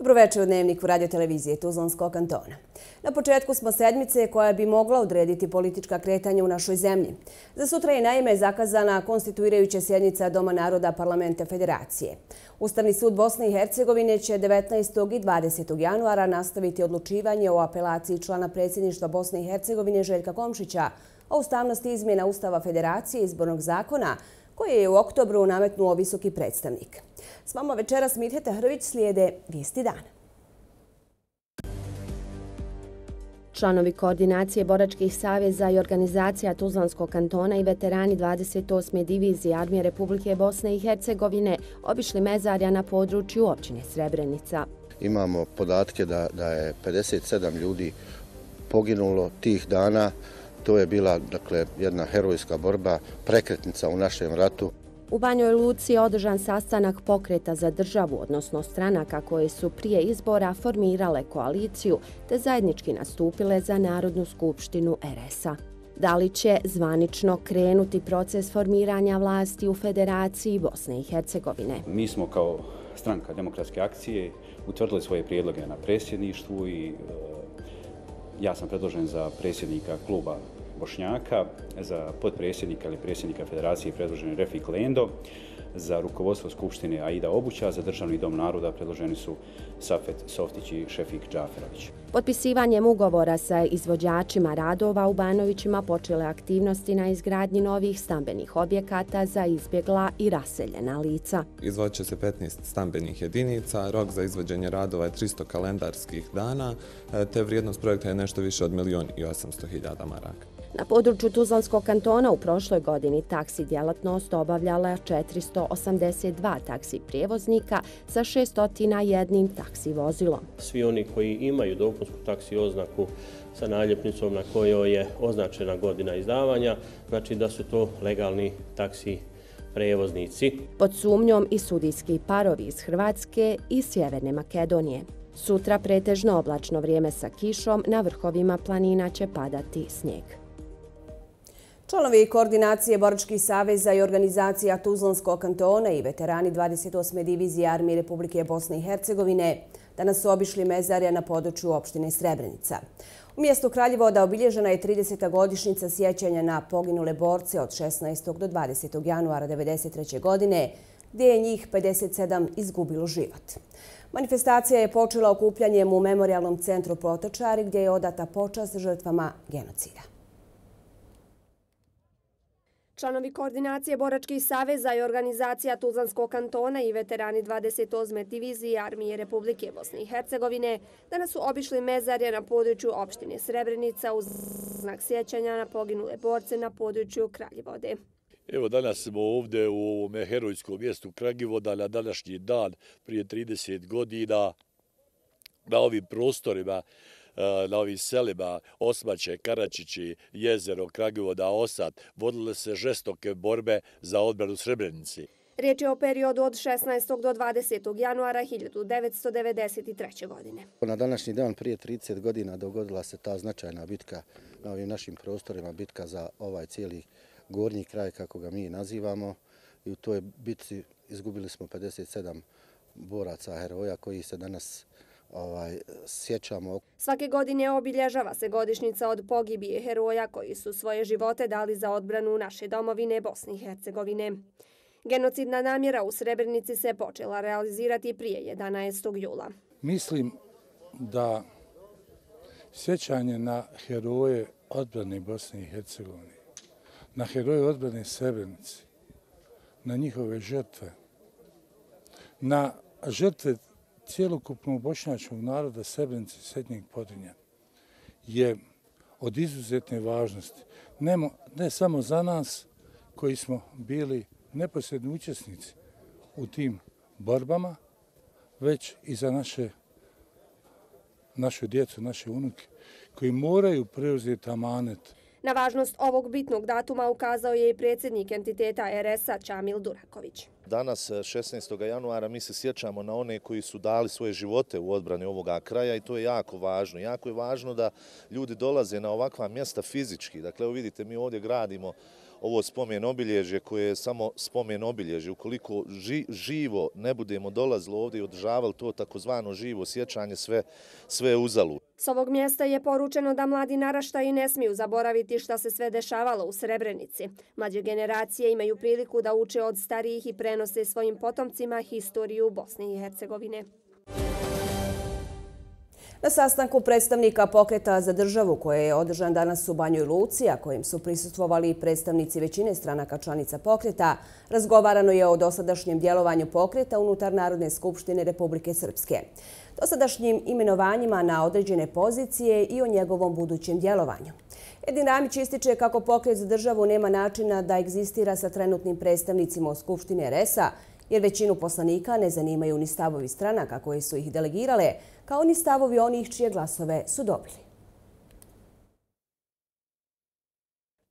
Dobroveče u dnevniku radio televizije Tuzlanskog kantona. Na početku smo sedmice koja bi mogla odrediti politička kretanja u našoj zemlji. Za sutra je naime zakazana konstituirajuća sjednica Doma naroda Parlamenta Federacije. Ustavni sud Bosne i Hercegovine će 19. i 20. januara nastaviti odlučivanje o apelaciji člana predsjedništva Bosne i Hercegovine Željka Komšića o ustavnosti izmjena Ustava Federacije izbornog zakona koje je u oktobru nametnuo visoki predstavnik. S vama večeras Mirheta Hrvić slijede Vijesti dana. Članovi koordinacije Boračkih savjeza i organizacija Tuzlanskog kantona i veterani 28. divizije Armije Republike Bosne i Hercegovine obišli mezarja na području općine Srebrenica. Imamo podatke da je 57 ljudi poginulo tih dana. To je bila dakle, jedna herojska borba, prekretnica u našem ratu. U Banjoj Luci je održan sastanak pokreta za državu, odnosno stranaka koje su prije izbora formirale koaliciju te zajednički nastupile za Narodnu skupštinu RS-a. Da li će zvanično krenuti proces formiranja vlasti u Federaciji Bosne i Hercegovine? Mi smo kao stranka demokratske akcije utvrdili svoje prijedloge na presjedništvu i e, ja sam predložen za predsjednika kluba Bošnjaka, za podpredsjednika ili predsjednika Federacije predloženi Refik Lendo, za rukovodstvo Skupštine Aida Obuća, za državni dom naroda predloženi su Safet Softić i Šefik Džaferović. Potpisivanjem ugovora sa izvođačima radova u Banovićima počele aktivnosti na izgradnji novih stambenih objekata za izbjegla i raseljena lica. Izvoće se 15 stambenih jedinica, rok za izvođenje radova je 300 kalendarskih dana, te vrijednost projekta je nešto više od 1.800.000 maraka. Na području Tuzlanskog kantona u prošloj godini taksi djelatnost obavljala 482 taksi prijevoznika sa 601 taksi vozilom. Svi oni koji imaju dopunsku taksi oznaku sa naljepnicom na kojoj je označena godina izdavanja, znači da su to legalni taksi prevoznici. Pod sumnjom i sudijski parovi iz Hrvatske i Sjeverne Makedonije. Sutra pretežno oblačno vrijeme sa kišom, na vrhovima planina će padati snijeg. Članovi koordinacije Boračkih saveza i organizacija Tuzlanskog kantona i veterani 28. divizije Armije Republike Bosne i Hercegovine danas su obišli mezarja na području opštine Srebrenica. U mjestu Kraljevoda obilježena je 30. godišnica sjećanja na poginule borce od 16. do 20. januara 1993. godine, gdje je njih 57 izgubilo život. Manifestacija je počela okupljanjem u Memorialnom centru Protečari, gdje je odata počast žrtvama genocida. Članovi koordinacije Boračkih saveza i organizacija Tuzlanskog kantona i veterani 28. divizije Armije Republike Bosne i Hercegovine danas su obišli mezarje na području opštine Srebrenica uz znak sjećanja na poginule borce na području Kraljevode. Evo danas smo ovdje u ovom herojskom mjestu Kragivoda na današnji dan prije 30 godina na ovim prostorima E, na ovim selima Osmaće, Karačići, Jezero, Kragovoda, Osad, vodile se žestoke borbe za odbranu Srebrenici. Riječ je o periodu od 16. do 20. januara 1993. godine. Na današnji dan prije 30 godina dogodila se ta značajna bitka na ovim našim prostorima, bitka za ovaj cijeli gornji kraj, kako ga mi nazivamo. I u toj bitci izgubili smo 57 boraca heroja koji se danas ovaj, sjećamo. Svake godine obilježava se godišnica od pogibije heroja koji su svoje živote dali za odbranu naše domovine Bosne i Hercegovine. Genocidna namjera u Srebrnici se počela realizirati prije 11. jula. Mislim da sjećanje na heroje odbrane Bosne i Hercegovine, na heroje odbrane Srebrnici, na njihove žrtve, na žrtve cijelokupnog bošnjačkog naroda Srebrenice Srednjeg Podrinja je od izuzetne važnosti. Ne, ne samo za nas koji smo bili neposredni učesnici u tim borbama, već i za naše, naše djecu, naše unuke, koji moraju preuzeti amanet Na važnost ovog bitnog datuma ukazao je i predsjednik entiteta RS-a Čamil Duraković. Danas, e, 16. januara, mi se sjećamo na one koji su dali svoje živote u odbrani ovoga kraja i to je jako važno. Jako je važno da ljudi dolaze na ovakva mjesta fizički. Dakle, evo vidite, mi ovdje gradimo ovo spomen obilježje koje je samo spomen obilježje. Ukoliko živo ne budemo dolazili ovdje i održavali to takozvano živo sjećanje, sve sve uzalu. S ovog mjesta je poručeno da mladi naraštaji ne smiju zaboraviti šta se sve dešavalo u Srebrenici. Mlađe generacije imaju priliku da uče od starijih i prenose svojim potomcima historiju Bosne i Hercegovine. Na sastanku predstavnika pokreta za državu koje je održan danas u Banjoj Luci, a kojim su prisustvovali predstavnici većine stranaka članica pokreta, razgovarano je o dosadašnjem djelovanju pokreta unutar Narodne skupštine Republike Srpske, dosadašnjim imenovanjima na određene pozicije i o njegovom budućem djelovanju. Edin Ramić ističe kako pokret za državu nema načina da egzistira sa trenutnim predstavnicima u Skupštine RS-a, jer većinu poslanika ne zanimaju ni stavovi stranaka koje su ih delegirale, kao ni stavovi onih čije glasove su dobili.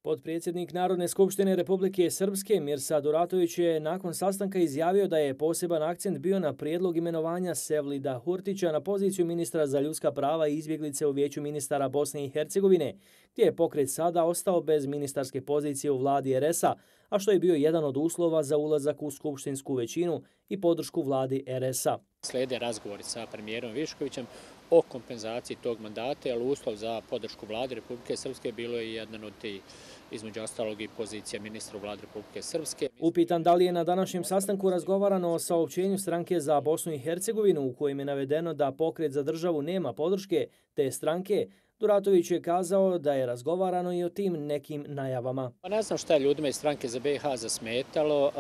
Podpredsjednik Narodne skupštine Republike Srpske Mirsa Duratović je nakon sastanka izjavio da je poseban akcent bio na prijedlog imenovanja Sevlida Hurtića na poziciju ministra za ljudska prava i izbjeglice u vijeću ministara Bosne i Hercegovine, gdje je pokret sada ostao bez ministarske pozicije u vladi RS-a, a što je bio jedan od uslova za ulazak u skupštinsku većinu i podršku vladi RS-a. Slede razgovori sa premijerom Viškovićem o kompenzaciji tog mandata, ali uslov za podršku vlade Republike Srpske bilo je jedan od tih između ostalog i pozicija ministra u vlade Republike Srpske. Upitan da li je na današnjem sastanku razgovarano o saopćenju stranke za Bosnu i Hercegovinu u kojem je navedeno da pokret za državu nema podrške te stranke, Duratović je kazao da je razgovarano i o tim nekim najavama. Pa ne znam šta je ljudima iz stranke za BiH zasmetalo.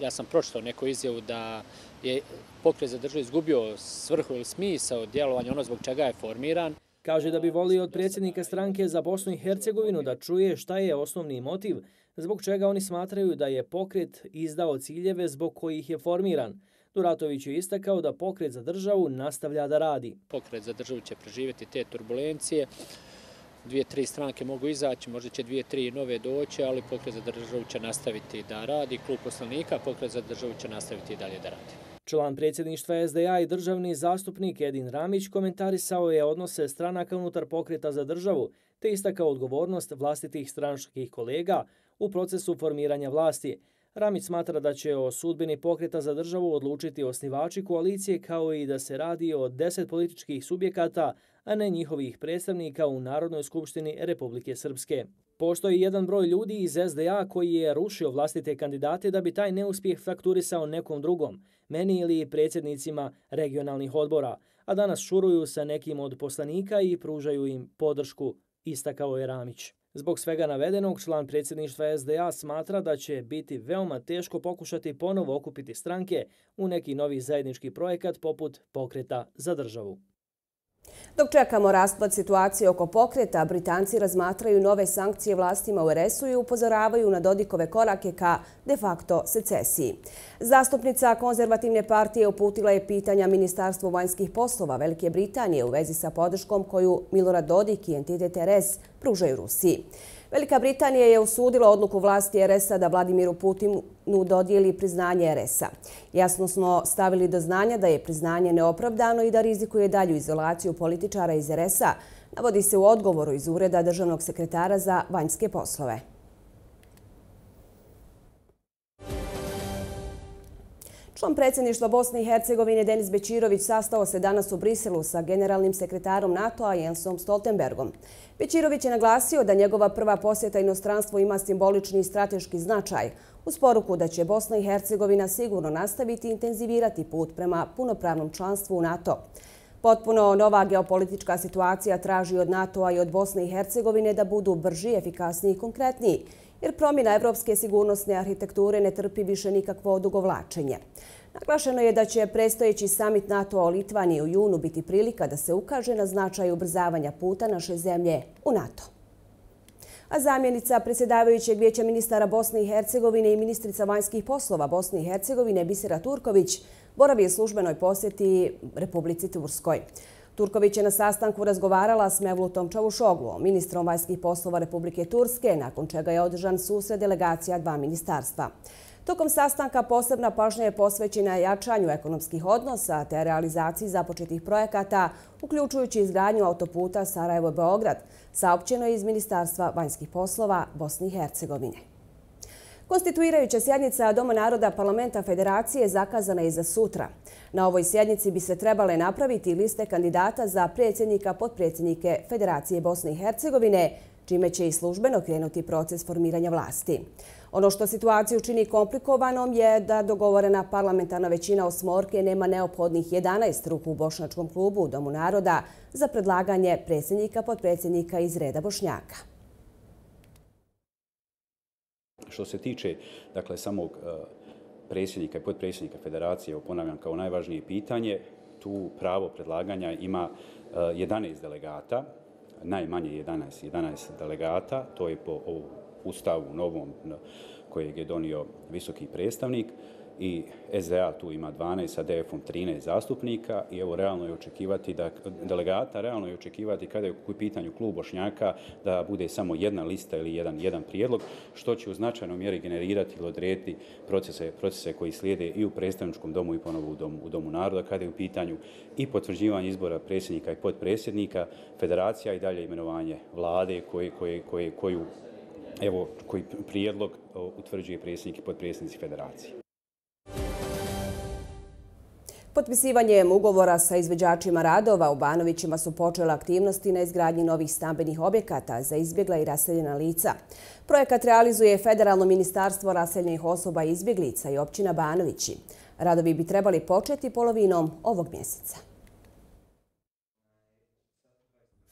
Ja sam pročitao neku izjavu da je pokret za državu izgubio svrhu ili smisao djelovanja ono zbog čega je formiran. Kaže da bi volio od predsjednika stranke za Bosnu i Hercegovinu da čuje šta je osnovni motiv, zbog čega oni smatraju da je pokret izdao ciljeve zbog kojih je formiran. Duratović je istakao da pokret za državu nastavlja da radi. Pokret za državu će preživjeti te turbulencije. Dvije, tri stranke mogu izaći, možda će dvije, tri nove doći, ali pokret za državu će nastaviti da radi. Klub poslanika pokret za državu će nastaviti dalje da radi. Član predsjedništva SDA i državni zastupnik Edin Ramić komentarisao je odnose stranaka unutar pokreta za državu, te istakao odgovornost vlastitih stranških kolega u procesu formiranja vlasti. Ramić smatra da će o sudbini pokreta za državu odlučiti osnivači koalicije kao i da se radi o deset političkih subjekata, a ne njihovih predstavnika u Narodnoj skupštini Republike Srpske. Postoji jedan broj ljudi iz SDA koji je rušio vlastite kandidate da bi taj neuspjeh fakturisao nekom drugom, meni ili predsjednicima regionalnih odbora, a danas šuruju sa nekim od poslanika i pružaju im podršku, istakao je Ramić. Zbog svega navedenog, član predsjedništva SDA smatra da će biti veoma teško pokušati ponovo okupiti stranke u neki novi zajednički projekat poput pokreta za državu. Dok čekamo rasplad situacije oko pokreta, Britanci razmatraju nove sankcije vlastima u RS-u i upozoravaju na Dodikove korake ka de facto secesiji. Zastupnica konzervativne partije uputila je pitanja Ministarstvu vanjskih poslova Velike Britanije u vezi sa podrškom koju Milorad Dodik i entitet RS pružaju Rusiji. Velika Britanija je usudila odluku vlasti RS-a da Vladimiru Putinu dodijeli priznanje RS-a. Jasno smo stavili do znanja da je priznanje neopravdano i da rizikuje dalju izolaciju političara iz RS-a, navodi se u odgovoru iz Ureda državnog sekretara za vanjske poslove. Član predsjedništva Bosne i Hercegovine Denis Bećirović sastao se danas u Briselu sa generalnim sekretarom NATO-a Jensom Stoltenbergom. Bećirović je naglasio da njegova prva posjeta inostranstvu ima simbolični i strateški značaj uz poruku da će Bosna i Hercegovina sigurno nastaviti i intenzivirati put prema punopravnom članstvu u NATO. Potpuno nova geopolitička situacija traži od NATO-a i od Bosne i Hercegovine da budu brži, efikasniji i konkretniji jer promjena evropske sigurnosne arhitekture ne trpi više nikakvo odugovlačenje. Naglašeno je da će prestojeći samit NATO o Litvaniji u junu biti prilika da se ukaže na značaj ubrzavanja puta naše zemlje u NATO. A zamjenica predsjedavajućeg vijeća ministara Bosne i Hercegovine i ministrica vanjskih poslova Bosne i Hercegovine Bisera Turković boravi je službenoj posjeti Republici Turskoj. Turković je na sastanku razgovarala s Mevlutom Čavušoglu, ministrom vanjskih poslova Republike Turske, nakon čega je održan susred delegacija dva ministarstva. Tokom sastanka posebna pažnja je posvećena jačanju ekonomskih odnosa te realizaciji započetih projekata, uključujući izgradnju autoputa Sarajevo-Beograd, saopćeno je iz Ministarstva vanjskih poslova Bosne i Hercegovine. Konstituirajuća sjednica Doma naroda parlamenta federacije zakazana je za sutra. Na ovoj sjednici bi se trebale napraviti liste kandidata za predsjednika podpredsjednike Federacije Bosne i Hercegovine, čime će i službeno krenuti proces formiranja vlasti. Ono što situaciju čini komplikovanom je da dogovorena parlamentarna većina osmorke nema neophodnih 11 ruku u Bošnačkom klubu u Domu naroda za predlaganje predsjednika podpredsjednika iz reda Bošnjaka. Što se tiče dakle, samog e, predsjednika i podpredsjednika federacije, ponavljam kao najvažnije pitanje, tu pravo predlaganja ima e, 11 delegata, najmanje 11, 11 delegata, to je po ustavu novom kojeg je donio visoki predstavnik i SDA tu ima 12, a DF-om 13 zastupnika i evo realno je očekivati da delegata, realno je očekivati kada je u pitanju klub Bošnjaka da bude samo jedna lista ili jedan, jedan prijedlog, što će u značajnom mjeri generirati ili odrediti procese, procese koji slijede i u predstavničkom domu i ponovo u domu, u domu naroda, kada je u pitanju i potvrđivanje izbora predsjednika i podpredsjednika, federacija i dalje imenovanje vlade koje, koje, koje, koju evo, koji prijedlog utvrđuje predsjednik i podpredsjednici federacije. Potpisivanjem ugovora sa izveđačima radova u Banovićima su počele aktivnosti na izgradnji novih stambenih objekata za izbjegla i raseljena lica. Projekat realizuje Federalno ministarstvo raseljenih osoba i izbjeglica i općina Banovići. Radovi bi trebali početi polovinom ovog mjeseca.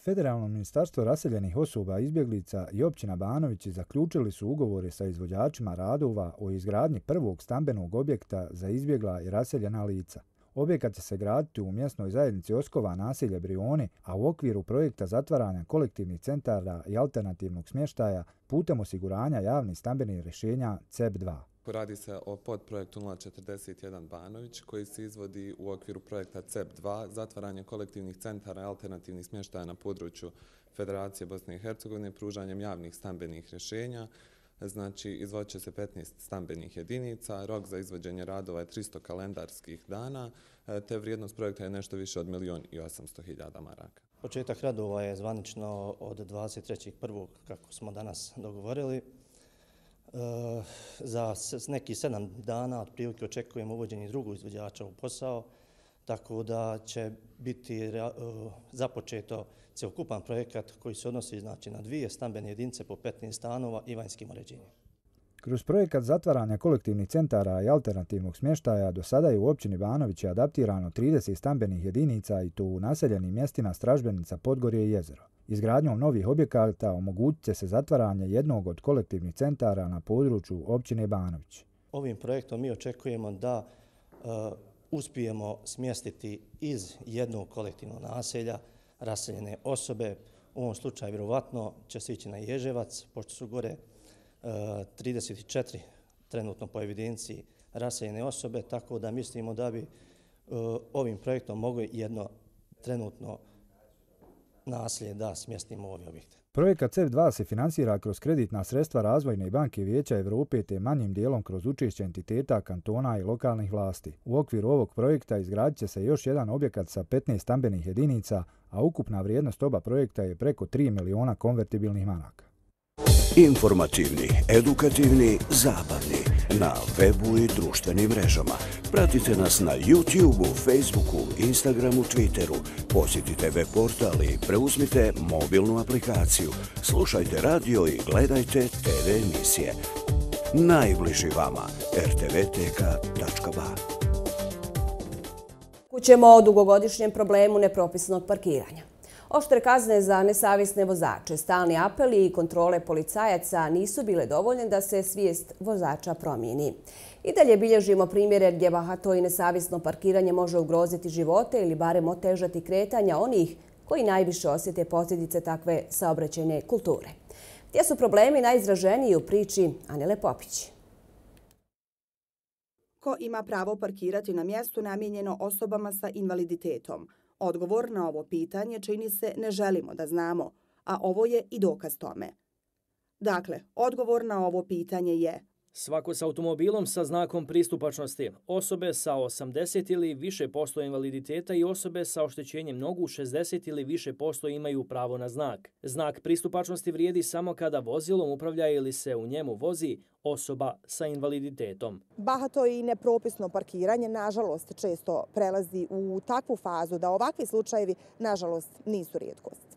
Federalno ministarstvo raseljenih osoba, izbjeglica i općina Banovići zaključili su ugovore sa izvođačima radova o izgradnji prvog stambenog objekta za izbjegla i raseljena lica. Objekat će se graditi u mjesnoj zajednici Oskova nasilje Brioni, a u okviru projekta zatvaranja kolektivnih centara i alternativnog smještaja putem osiguranja javnih stambenih rješenja CEP2. Radi se o podprojektu 041 Banović koji se izvodi u okviru projekta CEP2, zatvaranje kolektivnih centara i alternativnih smještaja na području Federacije Bosne i Hercegovine, pružanjem javnih stambenih rješenja. Znači, izvoće se 15 stambenih jedinica, rok za izvođenje radova je 300 kalendarskih dana, e, te vrijednost projekta je nešto više od 1.800.000 maraka. Početak radova je zvanično od 23.1. kako smo danas dogovorili. Za neki sedam dana otprilike očekujemo uvođenje drugog izvođača u posao, tako da će biti e, započeto celokupan projekat koji se odnosi znači, na dvije stambene jedinice po 15 stanova i vanjskim uređenjem. Kroz projekat zatvaranja kolektivnih centara i alternativnog smještaja do sada je u općini Banović adaptirano 30 stambenih jedinica i to u naseljenim mjestima Stražbenica, Podgorje i Jezero. Izgradnjom novih objekata omogućit će se zatvaranje jednog od kolektivnih centara na području općine Banović. Ovim projektom mi očekujemo da uh, uspijemo smjestiti iz jednog kolektivnog naselja raseljene osobe. U ovom slučaju vjerovatno će se ići na Ježevac, pošto su gore e, uh, 34 trenutno po evidenciji raseljene osobe, tako da mislimo da bi uh, ovim projektom mogli jedno trenutno naslije da smjestimo ove objekte. Projekat CEF2 se finansira kroz kreditna sredstva Razvojne banke Vijeća Evrope te manjim dijelom kroz učešće entiteta, kantona i lokalnih vlasti. U okviru ovog projekta izgradit će se još jedan objekat sa 15 stambenih jedinica, a ukupna vrijednost oba projekta je preko 3 miliona konvertibilnih manaka. Informativni, edukativni, zabavni. Na webu i društvenim mrežama. Pratite nas na YouTube-u, Facebooku, Instagramu, Twitteru. Posjetite web portal i preuzmite mobilnu aplikaciju. Slušajte radio i gledajte TV emisije. Najbliži vama rtvtk.ba Kućemo o dugogodišnjem problemu nepropisnog parkiranja. Oštre kazne za nesavisne vozače, stalni apeli i kontrole policajaca nisu bile dovoljne da se svijest vozača promijeni. I dalje bilježimo primjere gdje bahato i nesavisno parkiranje može ugroziti živote ili barem otežati kretanja onih koji najviše osjete posljedice takve saobraćene kulture. Gdje su problemi najizraženiji u priči Anele Popići? Ko ima pravo parkirati na mjestu namjenjeno osobama sa invaliditetom? Odgovor na ovo pitanje čini se ne želimo da znamo, a ovo je i dokaz tome. Dakle, odgovor na ovo pitanje je Svako s automobilom sa znakom pristupačnosti, osobe sa 80 ili više posto invaliditeta i osobe sa oštećenjem nogu 60 ili više posto imaju pravo na znak. Znak pristupačnosti vrijedi samo kada vozilom upravlja ili se u njemu vozi osoba sa invaliditetom. Bahato i nepropisno parkiranje, nažalost, često prelazi u takvu fazu da ovakvi slučajevi, nažalost, nisu rijetkost.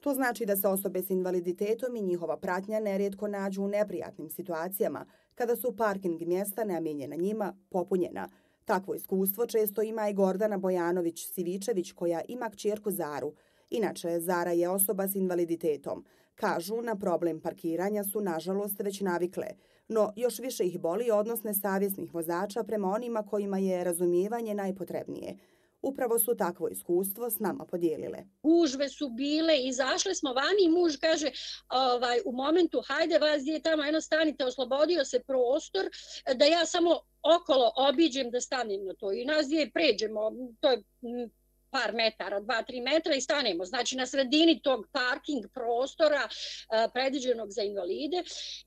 To znači da se osobe s invaliditetom i njihova pratnja nerijetko nađu u neprijatnim situacijama kada su parking mjesta namjenjena njima popunjena. Takvo iskustvo često ima i Gordana Bojanović-Sivičević koja ima kćerku Zaru. Inače, Zara je osoba s invaliditetom. Kažu, na problem parkiranja su nažalost već navikle, no još više ih boli odnos nesavjesnih vozača prema onima kojima je razumijevanje najpotrebnije – Upravo su takvo iskustvo s nama podijelile. Gužve su bile, izašle smo vani i muž kaže ovaj, u momentu hajde vas je tamo eno stanite, oslobodio se prostor da ja samo okolo obiđem da stanem na to i nas dvije pređemo, to je par metara, dva, tri metra i stanemo. Znači na sredini tog parking prostora uh, predviđenog za invalide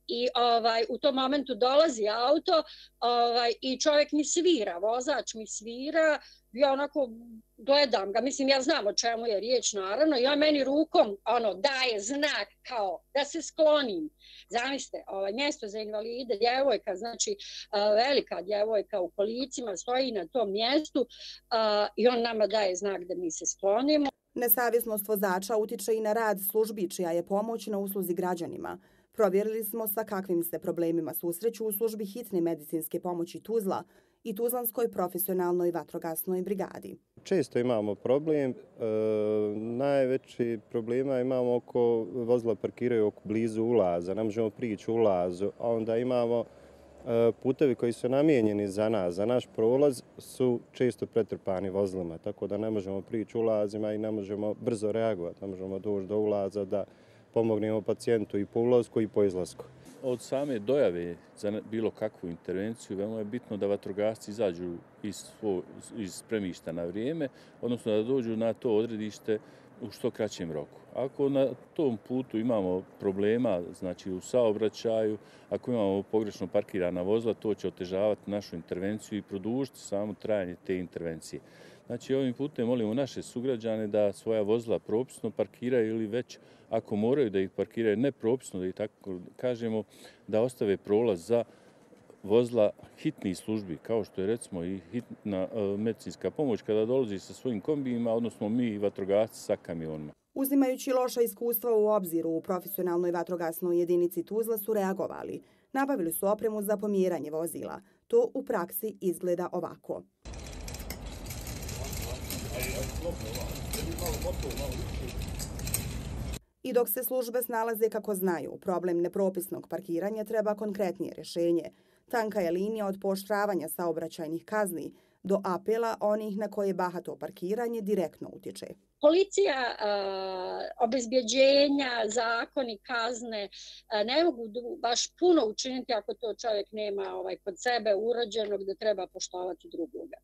i ovaj u tom momentu dolazi auto ovaj, i čovjek mi svira, vozač mi svira, ja onako gledam ga, mislim ja znam o čemu je riječ naravno, i on meni rukom ono daje znak kao da se sklonim. Zamislite, ovaj, mjesto za invalide, djevojka, znači velika djevojka u kolicima stoji na tom mjestu i on nama daje znak da mi se sklonimo. Nesavjesnost vozača utiče i na rad službi čija je pomoć na usluzi građanima. Provjerili smo sa kakvim se problemima susreću u službi hitne medicinske pomoći Tuzla, i Tuzlanskoj profesionalnoj vatrogasnoj brigadi. Često imamo problem. E, najveći problema imamo oko vozila parkiraju oko blizu ulaza. Ne možemo prići ulazu. A onda imamo e, putevi koji su namijenjeni za nas, za naš prolaz, su često pretrpani vozilima. Tako da ne možemo prići ulazima i ne možemo brzo reagovati. Ne možemo doći do ulaza da pomognemo pacijentu i po ulazku i po izlasku od same dojave za bilo kakvu intervenciju, veoma je bitno da vatrogasci izađu iz, svo, iz spremišta na vrijeme, odnosno da dođu na to odredište u što kraćem roku. Ako na tom putu imamo problema, znači u saobraćaju, ako imamo pogrešno parkirana vozila, to će otežavati našu intervenciju i produžiti samo trajanje te intervencije. Znači, ovim putem molimo naše sugrađane da svoja vozila propisno parkiraju ili već, ako moraju da ih parkiraju nepropisno, da ih tako kažemo, da ostave prolaz za vozila hitnih službi, kao što je recimo i hitna e, medicinska pomoć kada dolazi sa svojim kombijima, odnosno mi i vatrogasci sa kamionima. Uzimajući loša iskustva u obziru u profesionalnoj vatrogasnoj jedinici Tuzla su reagovali. Nabavili su opremu za pomjeranje vozila. To u praksi izgleda ovako. I dok se službe snalaze kako znaju, problem nepropisnog parkiranja treba konkretnije rješenje. Tanka je linija od poštravanja saobraćajnih kazni do apela onih na koje bahato parkiranje direktno utječe. Policija, obezbjeđenja, zakoni, kazne ne mogu baš puno učiniti ako to čovjek nema ovaj, kod sebe urađenog da treba poštovati drugoga.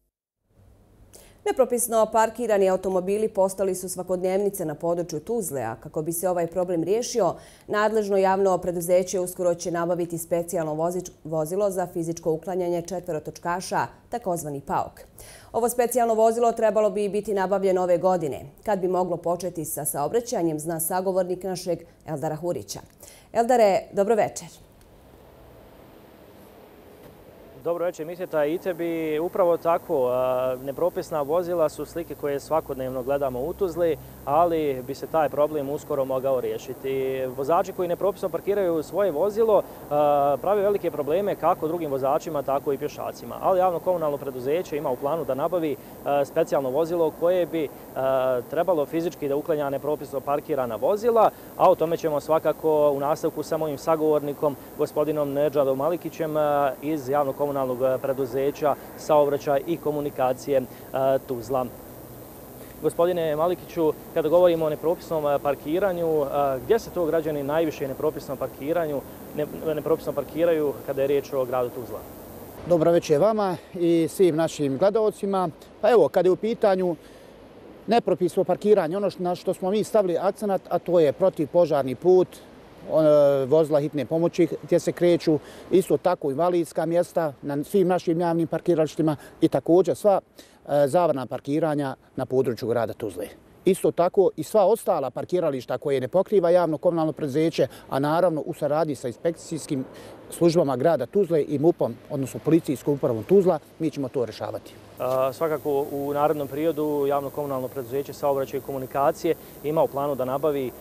Nepropisno parkirani automobili postali su svakodnevnice na području Tuzle, a kako bi se ovaj problem riješio, nadležno javno preduzeće uskoro će nabaviti specijalno vozilo za fizičko uklanjanje četverotočkaša, takozvani PAOK. Ovo specijalno vozilo trebalo bi biti nabavljeno ove godine, kad bi moglo početi sa saobraćanjem, zna sagovornik našeg Eldara Hurića. Eldare, dobro večer. Dobro večer, mislite i tebi upravo tako. Nepropisna vozila su slike koje svakodnevno gledamo u Tuzli, ali bi se taj problem uskoro mogao riješiti. Vozači koji nepropisno parkiraju svoje vozilo e, pravi velike probleme kako drugim vozačima, tako i pješacima. Ali javno komunalno preduzeće ima u planu da nabavi e, specijalno vozilo koje bi e, trebalo fizički da uklanja nepropisno parkirana vozila, a o tome ćemo svakako u nastavku sa mojim sagovornikom, gospodinom Nedžadom Malikićem iz javno komunalnog preduzeća saobraćaja i komunikacije Tuzla. Gospodine Malikiću, kada govorimo o nepropisnom eh, parkiranju, eh, gdje se to građani najviše nepropisno parkiranju, nepropisno parkiraju kada je riječ o gradu Tuzla? Dobro večer vama i svim našim gledalcima. Pa evo, kada je u pitanju nepropisno parkiranje, ono na što smo mi stavili akcenat, a to je protiv požarni put, vozila hitne pomoći gdje se kreću, isto tako invalidska mjesta na svim našim javnim parkiralištima i također sva e, zavrna parkiranja na području grada Tuzle. Isto tako i sva ostala parkirališta koje ne pokriva javno komunalno predzeće, a naravno u saradi sa inspekcijskim službama grada Tuzle i MUP-om, odnosno policijskom upravom Tuzla, mi ćemo to rešavati. Svakako u narodnom periodu javno-komunalno preduzeće saobraćaja i komunikacije ima u planu da nabavi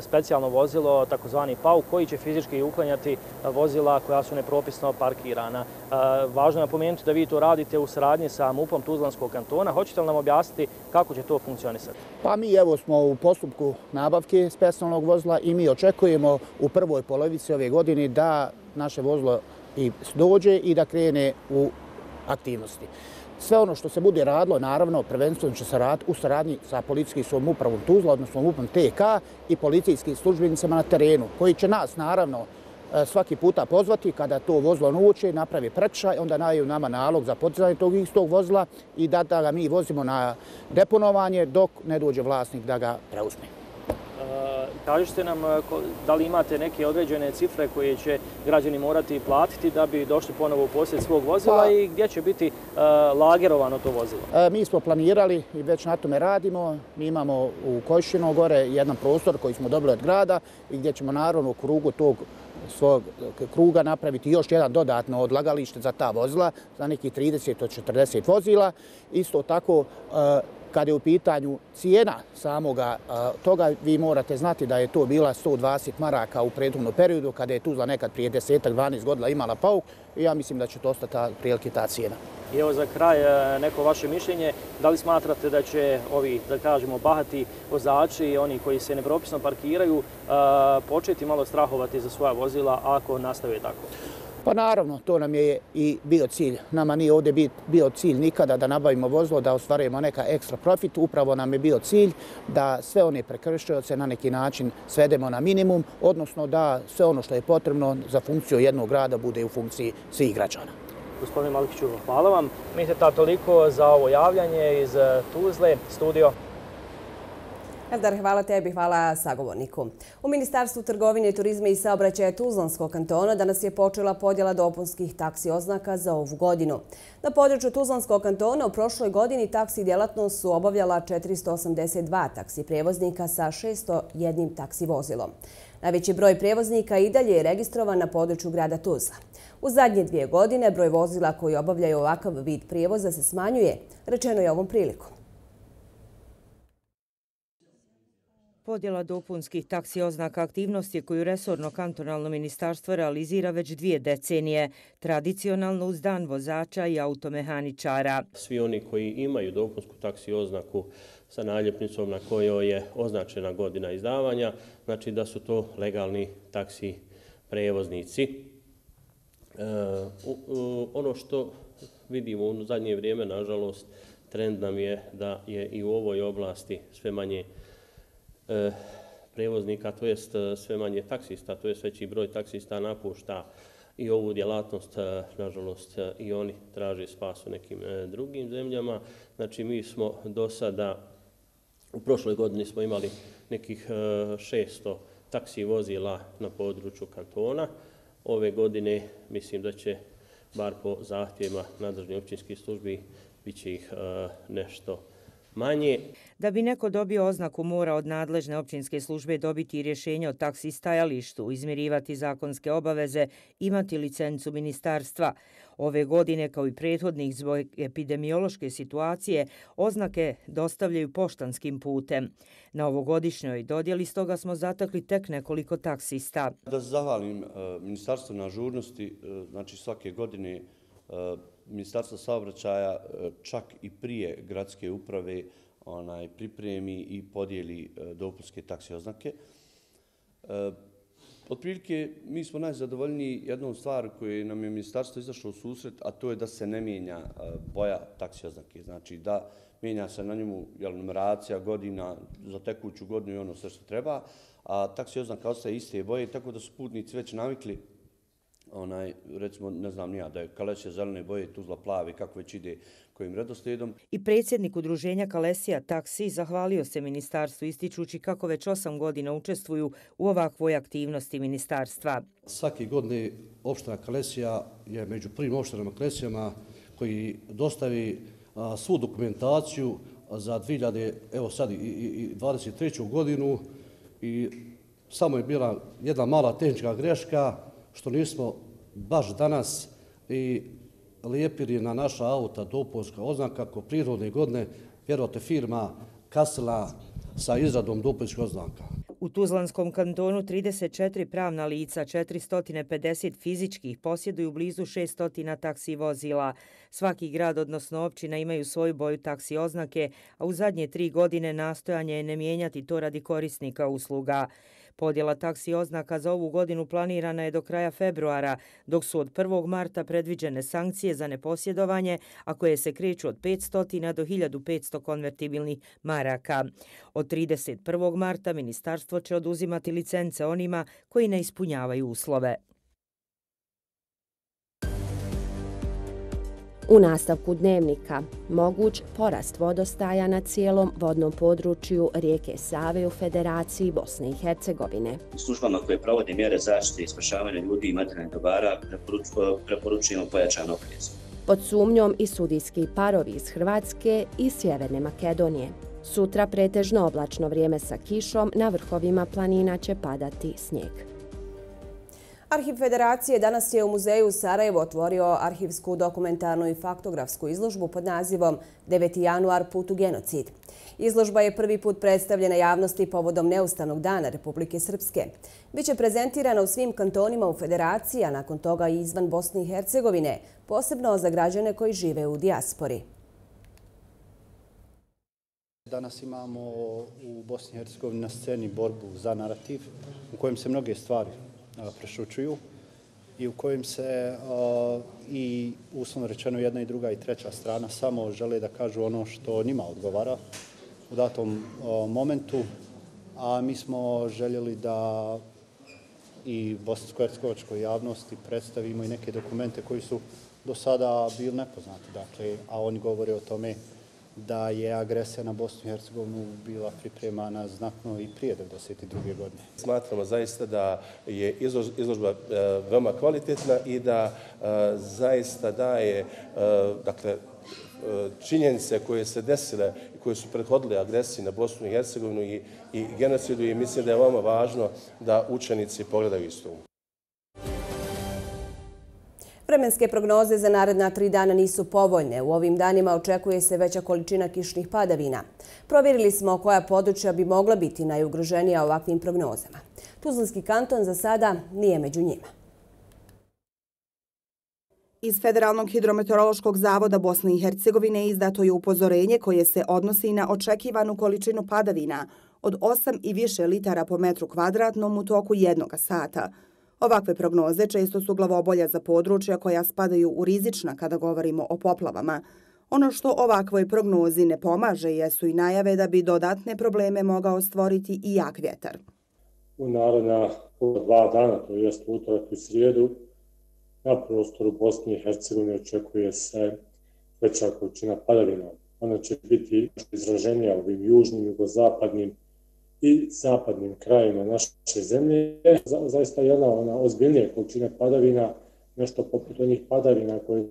specijalno vozilo, takozvani PAU, koji će fizički uklanjati vozila koja su nepropisno parkirana. Važno je napomenuti da vi to radite u saradnji sa MUP-om Tuzlanskog kantona. Hoćete li nam objasniti kako će to funkcionisati? Pa mi evo smo u postupku nabavke specijalnog vozila i mi očekujemo u prvoj polovici ove godine da naše vozilo i dođe i da krene u aktivnosti. Sve ono što se bude radilo, naravno, prvenstveno će se raditi u saradnji sa policijskim upravom Tuzla, odnosno upravom TK i policijskim službenicama na terenu, koji će nas, naravno, e, svaki puta pozvati kada to vozilo nuče, napravi prečaj, onda naju nama nalog za podizanje tog istog vozila i da ga mi vozimo na deponovanje dok ne dođe vlasnik da ga preuzme. Kažete nam e, da li imate neke određene cifre koje će građani morati platiti da bi došli ponovo u posjed svog vozila pa- i gdje će biti e, lagerovano to vozilo? E, mi smo planirali i već na tome radimo. Mi imamo u Kojšinu gore jedan prostor koji smo dobili od grada i gdje ćemo naravno u krugu tog svog kruga napraviti još jedan dodatno odlagalište za ta vozila, za nekih 30 od 40 vozila. Isto tako kada je u pitanju cijena samoga toga, vi morate znati da je to bila 120 maraka u prethodnom periodu, kada je Tuzla nekad prije 10-12 godina imala pauk i ja mislim da će to ostati prilike ta cijena. I evo za kraj e, neko vaše mišljenje, da li smatrate da će ovi, da kažemo, bahati vozači i oni koji se nepropisno parkiraju e, početi malo strahovati za svoja vozila ako nastave tako? Pa naravno, to nam je i bio cilj. Nama nije ovdje bio cilj nikada da nabavimo vozilo, da ostvarujemo neka ekstra profit. Upravo nam je bio cilj da sve one prekršajoce na neki način svedemo na minimum, odnosno da sve ono što je potrebno za funkciju jednog grada bude u funkciji svih građana. Gospodine Malikiću, hvala vam. Mi se ta toliko za ovo javljanje iz eh, Tuzle, studio. Eldar, hvala tebi, hvala sagovorniku. U Ministarstvu trgovine, turizma i saobraćaja Tuzlanskog kantona danas je počela podjela dopunskih taksi oznaka za ovu godinu. Na području Tuzlanskog kantona u prošloj godini taksi djelatnost su obavljala 482 taksi prevoznika sa 601 taksi vozilom. Najveći broj prevoznika i dalje je registrovan na području grada Tuzla. U zadnje dvije godine broj vozila koji obavljaju ovakav vid prijevoza se smanjuje, rečeno je ovom prilikom. Podjela dopunskih taksi oznaka aktivnosti koju Resorno kantonalno ministarstvo realizira već dvije decenije, tradicionalno uz dan vozača i automehaničara. Svi oni koji imaju dopunsku taksi oznaku sa naljepnicom na kojoj je označena godina izdavanja, znači da su to legalni taksi prevoznici. E, ono što vidimo u zadnje vrijeme, nažalost, trend nam je da je i u ovoj oblasti sve manje E, prevoznika, to jest e, sve manje taksista, to jest veći broj taksista napušta i ovu djelatnost, e, nažalost, e, i oni traže spas u nekim drugim zemljama. Znači, mi smo do sada, u prošloj godini smo imali nekih 600 taksi vozila na području kantona. Ove godine mislim da će, bar po zahtjevima nadržnje općinskih službi, bit će ih nešto manje. Da bi neko dobio oznaku mora od nadležne općinske službe dobiti rješenje o taksi stajalištu, izmirivati zakonske obaveze, imati licencu ministarstva. Ove godine, kao i prethodnih zbog epidemiološke situacije, oznake dostavljaju poštanskim putem. Na ovogodišnjoj dodjeli stoga smo zatakli tek nekoliko taksista. Da zahvalim e, ministarstvo na žurnosti, e, znači svake godine e, ministarstvo saobraćaja e, čak i prije gradske uprave onaj, pripremi i podijeli e, dopunske taksi oznake. E, otprilike, mi smo najzadovoljniji jednom stvar koju nam je ministarstvo izašlo u susret, a to je da se ne mijenja e, boja taksi oznake. Znači da mijenja se na njemu jel, numeracija godina za tekuću godinu i ono sve što treba, a taksi oznaka ostaje iste boje, tako da su putnici već navikli onaj, recimo, ne znam nija, da je Kalesija zelene boje, Tuzla plavi, kako već ide kojim redoslijedom. I predsjednik udruženja Kalesija Taksi zahvalio se ministarstvu ističući kako već osam godina učestvuju u ovakvoj aktivnosti ministarstva. Svaki godine opština Kalesija je među prvim opštinama Kalesijama koji dostavi svu dokumentaciju za 2023. godinu i samo je bila jedna mala tehnička greška što nismo baš danas i lijepili na naša auta dopunska oznaka kako prirodne godine vjerovate, firma kasila sa izradom dopunskih oznaka. U Tuzlanskom kantonu 34 pravna lica, 450 fizičkih posjeduju blizu 600 taksi vozila. Svaki grad, odnosno općina, imaju svoju boju taksi oznake, a u zadnje tri godine nastojanje je ne mijenjati to radi korisnika usluga. Podjela taksi oznaka za ovu godinu planirana je do kraja februara, dok su od 1. marta predviđene sankcije za neposjedovanje, a koje se kreću od 500 do 1500 konvertibilnih maraka. Od 31. marta ministarstvo će oduzimati licence onima koji ne ispunjavaju uslove. U nastavku dnevnika moguć porast vodostaja na cijelom vodnom području rijeke Save u Federaciji Bosne i Hercegovine. Službama koje provode mjere zaštite i spašavanja ljudi i materijalnih dobara preporučujemo pojačan oprez. Pod sumnjom i sudijski parovi iz Hrvatske i Sjeverne Makedonije. Sutra pretežno oblačno vrijeme sa kišom, na vrhovima planina će padati snijeg. Arhiv Federacije danas je u muzeju Sarajevo otvorio arhivsku dokumentarnu i faktografsku izložbu pod nazivom 9. januar put u genocid. Izložba je prvi put predstavljena javnosti povodom Neustanog dana Republike Srpske. Biće prezentirana u svim kantonima u Federaciji, a nakon toga i izvan Bosne i Hercegovine, posebno za građane koji žive u dijaspori. Danas imamo u Bosni i Hercegovini na sceni borbu za narativ u kojem se mnoge stvari prešučuju i u kojim se i uslovno rečeno jedna i druga i treća strana samo žele da kažu ono što njima odgovara u datom momentu, a mi smo željeli da i bosansko-hercegovačkoj javnosti predstavimo i neke dokumente koji su do sada bili nepoznati. Dakle, a oni govore o tome da je agresija na Bosnu i Hercegovinu bila pripremana znatno i prije 1992. godine. Smatramo zaista da je izložba e, veoma kvalitetna i da e, zaista daje e, dakle, e, činjenice koje se desile i koje su prethodile agresiji na Bosnu i Hercegovinu i, i genocidu i mislim da je veoma važno da učenici pogledaju istu. Vremenske prognoze za naredna tri dana nisu povoljne. U ovim danima očekuje se veća količina kišnih padavina. Provjerili smo koja područja bi mogla biti najugroženija ovakvim prognozama. Tuzlanski kanton za sada nije među njima. Iz Federalnog hidrometeorološkog zavoda Bosne i Hercegovine izdato je upozorenje koje se odnosi na očekivanu količinu padavina od 8 i više litara po metru kvadratnom u toku jednog sata – Ovakve prognoze često su glavobolja za područja koja spadaju u rizična kada govorimo o poplavama. Ono što ovakvoj prognozi ne pomaže jesu i najave da bi dodatne probleme mogao stvoriti i jak vjetar. U narodna dva dana, to je utorak i srijedu, na prostoru Bosne i Hercegovine očekuje se veća količina padavina. Ona će biti izraženija ovim južnim, jugozapadnim i zapadnim krajima naše zemlje. Zaista jedna ona ozbiljnija količina padavina, nešto poput onih padavina koje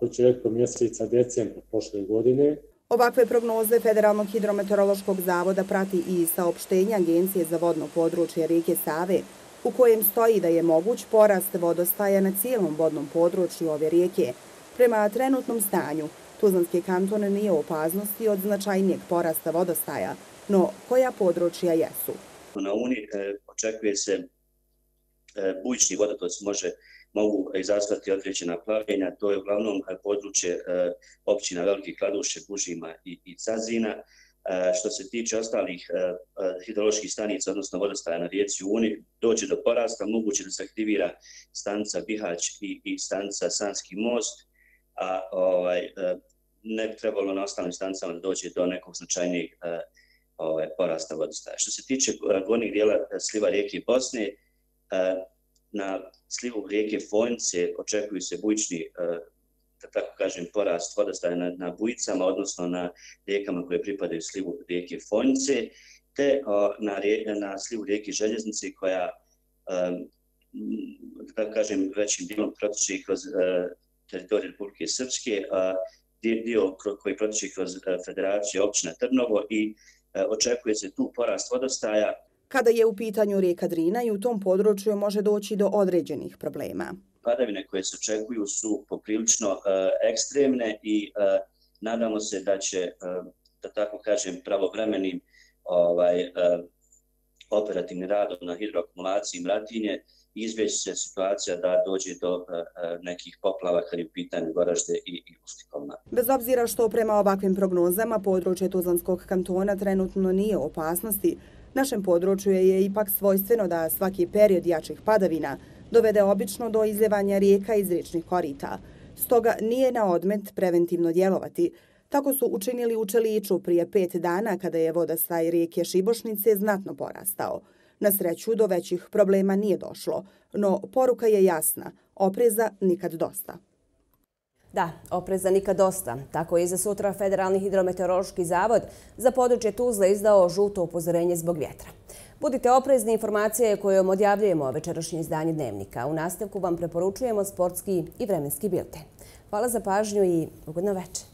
početkom mjeseca decembra prošle godine. Ovakve prognoze Federalnog hidrometeorološkog zavoda prati i saopštenja Agencije za vodno područje rijeke Save, u kojem stoji da je moguć porast vodostaja na cijelom vodnom području ove rijeke. Prema trenutnom stanju, Tuzlanski kanton nije u opaznosti od značajnijeg porasta vodostaja, No, koja područja jesu? Na Uni e, očekuje se e, bujični vodotoc može mogu izazvati određena plavljenja. To je uglavnom e, područje e, općina Veliki Kladuše, Bužima i, i Cazina. E, što se tiče ostalih e, e, hidroloških stanica, odnosno vodostaja na rijeci Uni, dođe do porasta, moguće da se aktivira stanica Bihać i, i stanica Sanski most, a ovaj, e, ne bi trebalo na ostalim stanicama da dođe do nekog značajnijeg e, ovaj, porasta vodostaja. Što se tiče eh, gornjih dijela eh, sliva rijeke Bosne, eh, na slivu rijeke Fojnice očekuju se bujični, eh, da tako kažem, porast vodostaja na, na bujicama, odnosno na rijekama koje pripadaju slivu rijeke Fonjice, te na, na slivu rijeke Željeznice koja, da tako kažem, većim dijelom protiče kroz teritorij Republike Srpske, a dio koji protiče kroz Federaciju općina Trnovo i očekuje se tu porast vodostaja kada je u pitanju rijeka Drina i u tom području može doći do određenih problema. Padavine koje se očekuju su poprilično uh, ekstremne i uh, nadamo se da će, da tako kažem, pravovremenim ovaj, uh, operativni radom na hidroakumulaciji mratinje izvjeći se situacija da dođe do e, e, nekih poplava kad je u pitanju Goražde i, i Ustikovna. Bez obzira što prema ovakvim prognozama područje Tuzlanskog kantona trenutno nije u opasnosti, Našem području je ipak svojstveno da svaki period jačih padavina dovede obično do izljevanja rijeka iz ričnih korita. Stoga nije na odmet preventivno djelovati. Tako su učinili u Čeliću prije pet dana kada je vodostaj rijeke Šibošnice znatno porastao. Na sreću do većih problema nije došlo, no poruka je jasna, opreza nikad dosta. Da, opreza nikad dosta. Tako je za sutra Federalni hidrometeorološki zavod za područje Tuzle izdao žuto upozorenje zbog vjetra. Budite oprezni informacije koje vam odjavljujemo večerašnje izdanje dnevnika. U nastavku vam preporučujemo sportski i vremenski bilte. Hvala za pažnju i ugodno večer.